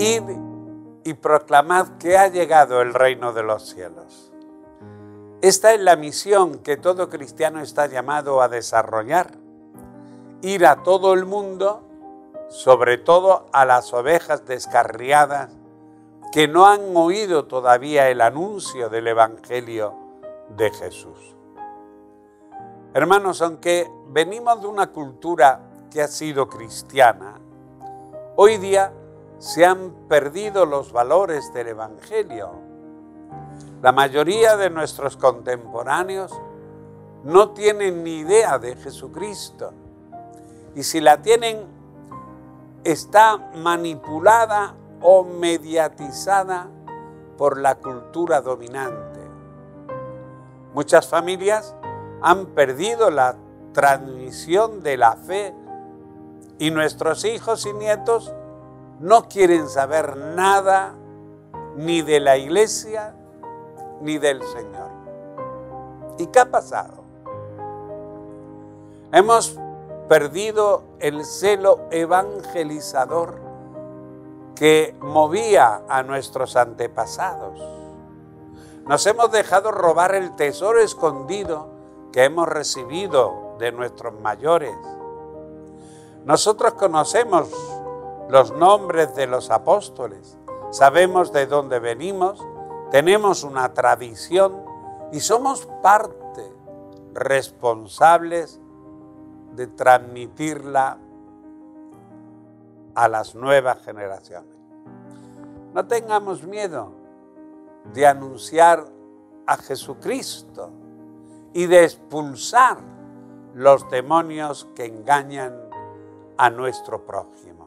id y proclamad que ha llegado el reino de los cielos. Esta es la misión que todo cristiano está llamado a desarrollar. Ir a todo el mundo, sobre todo a las ovejas descarriadas que no han oído todavía el anuncio del Evangelio de Jesús. Hermanos, aunque venimos de una cultura que ha sido cristiana, hoy día se han perdido los valores del Evangelio. La mayoría de nuestros contemporáneos no tienen ni idea de Jesucristo. Y si la tienen, está manipulada o mediatizada por la cultura dominante. Muchas familias han perdido la transmisión de la fe y nuestros hijos y nietos no quieren saber nada ni de la iglesia ni del Señor. ¿Y qué ha pasado? Hemos perdido el celo evangelizador que movía a nuestros antepasados. Nos hemos dejado robar el tesoro escondido que hemos recibido de nuestros mayores. Nosotros conocemos los nombres de los apóstoles, sabemos de dónde venimos, tenemos una tradición y somos parte responsables de transmitirla a las nuevas generaciones. No tengamos miedo de anunciar a Jesucristo y de expulsar los demonios que engañan a nuestro prójimo.